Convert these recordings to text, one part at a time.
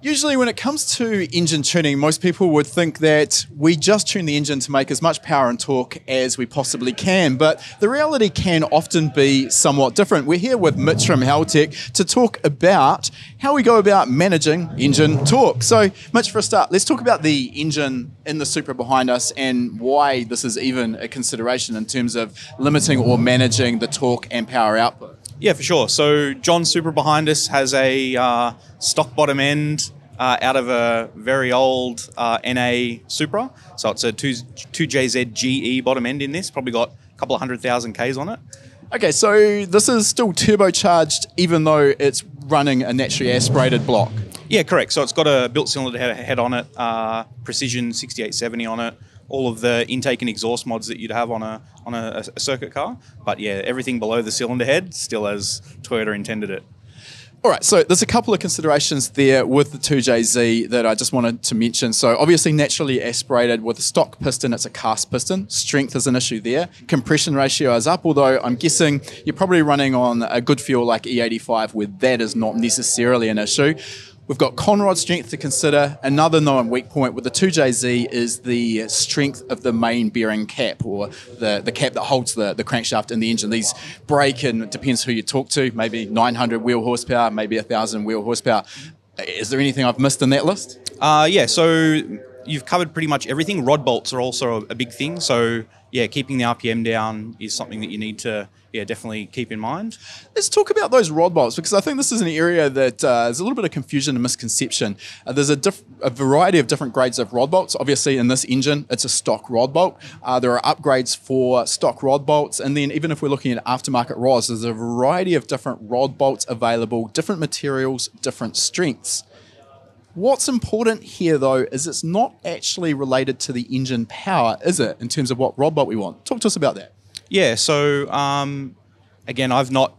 Usually, when it comes to engine tuning, most people would think that we just tune the engine to make as much power and torque as we possibly can. But the reality can often be somewhat different. We're here with Mitch from Haltech to talk about how we go about managing engine torque. So, Mitch, for a start, let's talk about the engine in the Supra behind us and why this is even a consideration in terms of limiting or managing the torque and power output. Yeah, for sure. So John Supra behind us has a uh, stock bottom end uh, out of a very old uh, NA Supra. So it's a 2, 2JZ GE bottom end in this. Probably got a couple of hundred thousand Ks on it. Okay, so this is still turbocharged even though it's running a naturally aspirated block. Yeah, correct. So it's got a built cylinder head on it, uh, Precision 6870 on it, all of the intake and exhaust mods that you'd have on a on a, a circuit car. But yeah, everything below the cylinder head still as Toyota intended it. All right, so there's a couple of considerations there with the 2JZ that I just wanted to mention. So obviously naturally aspirated with a stock piston, it's a cast piston. Strength is an issue there. Compression ratio is up, although I'm guessing you're probably running on a good fuel like E85 where that is not necessarily an issue. We've got conrod strength to consider. Another known weak point with the 2JZ is the strength of the main bearing cap or the, the cap that holds the, the crankshaft in the engine. These break and it depends who you talk to, maybe 900 wheel horsepower, maybe 1,000 wheel horsepower. Is there anything I've missed in that list? Uh, yeah, so you've covered pretty much everything. Rod bolts are also a big thing. So yeah, keeping the RPM down is something that you need to yeah definitely keep in mind. Let's talk about those rod bolts because I think this is an area that uh, there's a little bit of confusion and misconception. Uh, there's a, diff- a, variety of different grades of rod bolts. Obviously, in this engine, it's a stock rod bolt. Uh, there are upgrades for stock rod bolts, and then even if we're looking at aftermarket rods, there's a variety of different rod bolts available, different materials, different strengths. What's important here, though, is it's not actually related to the engine power, is it, in terms of what rod bolt we want? Talk to us about that. Yeah, so um, again, I've not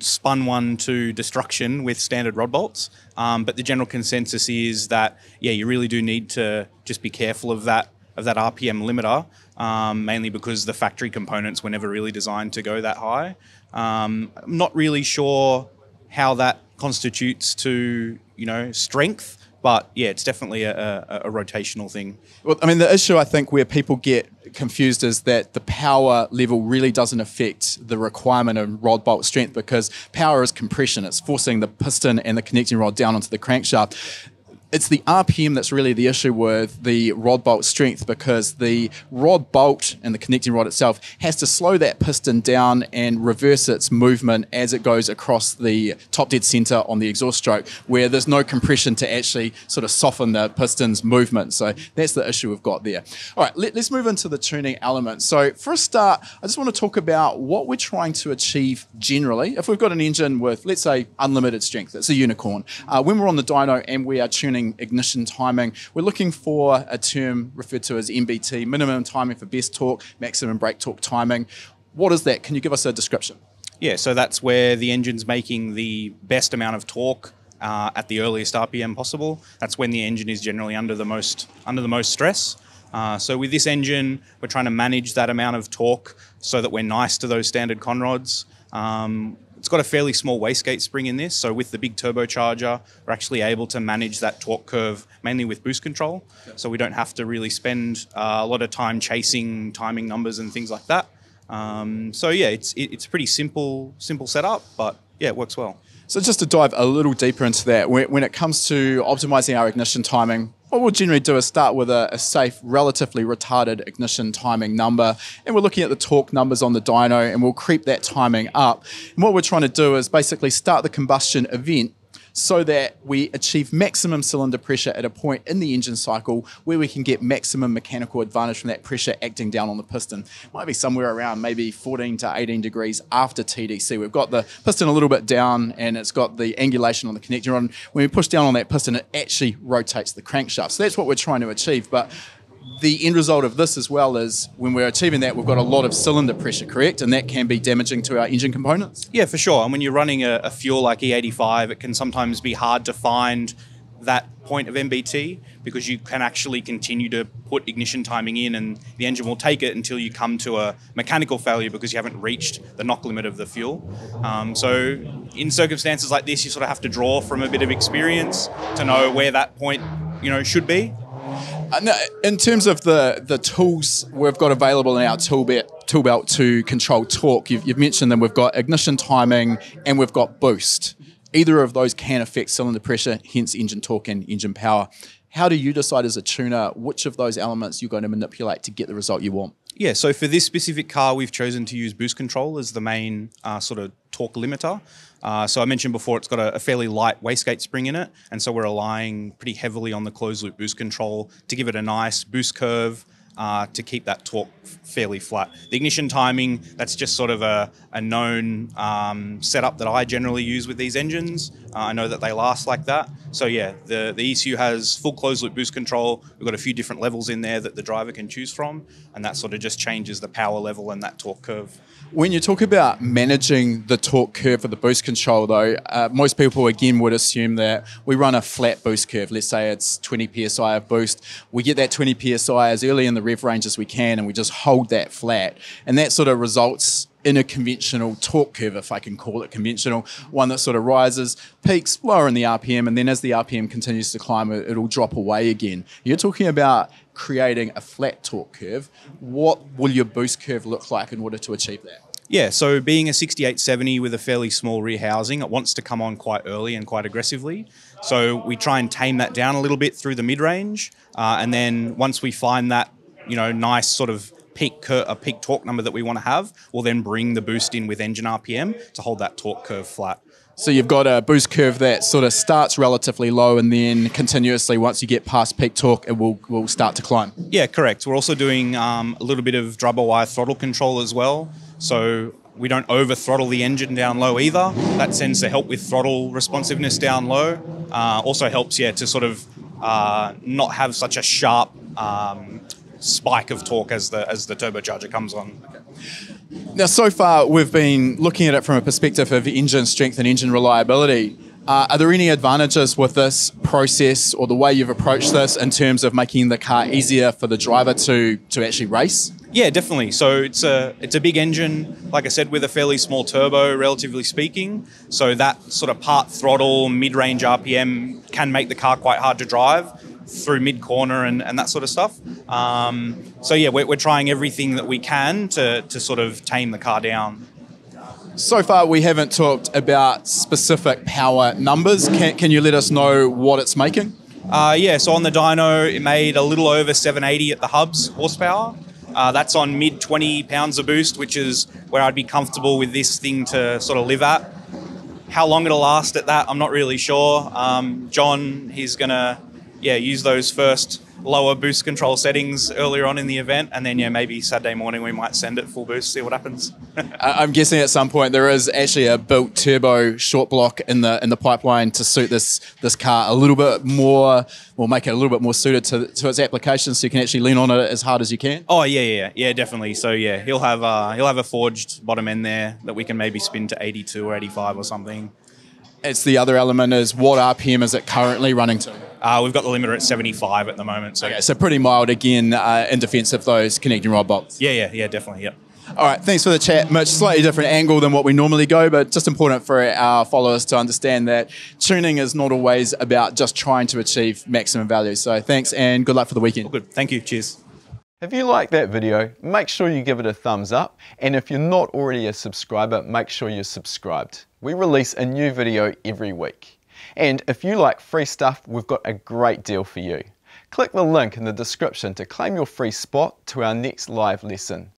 spun one to destruction with standard rod bolts, um, but the general consensus is that yeah, you really do need to just be careful of that of that RPM limiter, um, mainly because the factory components were never really designed to go that high. Um, I'm not really sure how that constitutes to you know strength. But yeah, it's definitely a, a, a, rotational thing. Well, I mean, the issue I think where people get confused is that the power level really doesn't affect the requirement of rod bolt strength because power is compression. It's forcing the piston and the connecting rod down onto the crankshaft it's the RPM that's really the issue with the rod bolt strength because the rod bolt and the connecting rod itself has to slow that piston down and reverse its movement as it goes across the top dead center on the exhaust stroke, where there's no compression to actually sort of soften the piston's movement. So that's the issue we've got there. All right, let, us move into the tuning element. So for a start, I just want to talk about what we're trying to achieve generally. If we've got an engine with, let's say, unlimited strength, it's a unicorn. Uh, when we're on the dyno and we are tuning ignition timing. We're looking for a term referred to as MBT, minimum timing for best torque, maximum brake torque timing. What is that? Can you give us a description? Yeah, so that's where the engine's making the best amount of torque uh, at the earliest RPM possible. That's when the engine is generally under the most under the most stress. Uh, so with this engine, we're trying to manage that amount of torque so that we're nice to those standard conrods. Um, it's got a fairly small wastegate spring in this, so with the big turbocharger, we're actually able to manage that torque curve mainly with boost control. So we don't have to really spend uh, a lot of time chasing timing numbers and things like that. Um, so yeah, it's it, it's a pretty simple simple setup, but yeah, it works well. So just to dive a little deeper into that, when, when it comes to optimizing our ignition timing, what we'll generally do is start with a, a, safe, relatively retarded ignition timing number, and we're looking at the torque numbers on the dyno, and we'll creep that timing up. And what we're trying to do is basically start the combustion event so that we achieve maximum cylinder pressure at a point in the engine cycle where we can get maximum mechanical advantage from that pressure acting down on the piston. Might be somewhere around maybe 14 to 18 degrees after TDC. We've got the piston a little bit down and it's got the angulation on the connector rod. When we push down on that piston, it actually rotates the crankshaft. So that's what we're trying to achieve. But the end result of this as well is when we're achieving that, we've got a lot of cylinder pressure, correct? And that can be damaging to our engine components? Yeah, for sure. And when you're running a, a fuel like E85, it can sometimes be hard to find that point of MBT because you can actually continue to put ignition timing in and the engine will take it until you come to a mechanical failure because you haven't reached the knock limit of the fuel. Um, so in circumstances like this, you sort of have to draw from a bit of experience to know where that point you know should be. Uh, in terms of the the tools we've got available in our tool belt, tool belt to control torque, you've, you've mentioned them. We've got ignition timing and we've got boost. Either of those can affect cylinder pressure, hence engine torque and engine power. How do you decide as a tuner which of those elements you're going to manipulate to get the result you want? Yeah, so for this specific car, we've chosen to use boost control as the main uh, sort of torque limiter. Uh, so I mentioned before, it's got a, a, fairly light wastegate spring in it, and so we're relying pretty heavily on the closed loop boost control to give it a nice boost curve uh, to keep that torque fairly flat. The ignition timing, that's just sort of a, a known um, setup that I generally use with these engines. Uh, I know that they last like that. So yeah, the, the ECU has full closed loop boost control. We've got a few different levels in there that the driver can choose from, and that sort of just changes the power level and that torque curve. When you talk about managing the torque curve for the boost control, though, uh, most people again would assume that we run a flat boost curve. Let's say it's 20 psi of boost. We get that 20 psi as early in the rev range as we can, and we just hold that flat, and that sort of results in a conventional torque curve, if I can call it conventional, one that sort of rises, peaks lower in the RPM, and then as the RPM continues to climb, it'll drop away again. You're talking about creating a flat torque curve. What will your boost curve look like in order to achieve that? Yeah, so being a 6870 with a fairly small rear housing, it wants to come on quite early and quite aggressively. So we try and tame that down a little bit through the mid range, uh, and then once we find that, you know, nice sort of peak cur- a peak torque number that we want to have, we'll then bring the boost in with engine RPM to hold that torque curve flat. So you've got a boost curve that sort of starts relatively low and then continuously, once you get past peak torque, it will, will start to climb. Yeah, correct. We're also doing um, a little bit of drive-by-wire throttle control as well. So we don't over throttle the engine down low either. That tends to help with throttle responsiveness down low. Uh, also helps, yeah, to sort of uh, not have such a sharp um, spike of torque as the as the turbocharger comes on. Now, so far we've been looking at it from a perspective of engine strength and engine reliability. Uh, are there any advantages with this process or the way you've approached this in terms of making the car easier for the driver to to actually race? Yeah, definitely. So it's a it's a big engine, like I said, with a fairly small turbo, relatively speaking. So that sort of part throttle, mid range RPM can make the car quite hard to drive through mid corner and, and that sort of stuff. Um, so yeah, we're, we're trying everything that we can to, to sort of tame the car down. So far, we haven't talked about specific power numbers. Can, can you let us know what it's making? Uh, yeah, so on the dyno, it made a little over 780 at the hubs horsepower. Uh, that's on mid 20 pounds of boost, which is where I'd be comfortable with this thing to sort of live at. How long it'll last at that, I'm not really sure. Um, John, he's going to yeah, use those first lower boost control settings earlier on in the event, and then yeah, maybe Saturday morning we might send it full boost, see what happens. I'm guessing at some point there is actually a built turbo short block in the in the pipeline to suit this this car a little bit more, or make it a little bit more suited to, to its application, so you can actually lean on it as hard as you can. Oh yeah, yeah, yeah, definitely. So yeah, he'll have uh, he'll have a forged bottom end there that we can maybe spin to 82 or 85 or something. It's the other element is what RPM is it currently running to? Uh, we've got the limiter at 75 at the moment. So, okay, so pretty mild again uh, in defence of those connecting rod bolts. Yeah, yeah, yeah, definitely. Yep. All right, thanks for the chat, Mitch. Slightly different angle than what we normally go, but just important for our followers to understand that tuning is not always about just trying to achieve maximum value. So thanks and good luck for the weekend. good. Thank you. Cheers. If you like that video, make sure you give it a thumbs up. And if you're not already a subscriber, make sure you're subscribed. We release a new video every week. And if you like free stuff, we've got a great deal for you. Click the link in the description to claim your free spot to our next live lesson.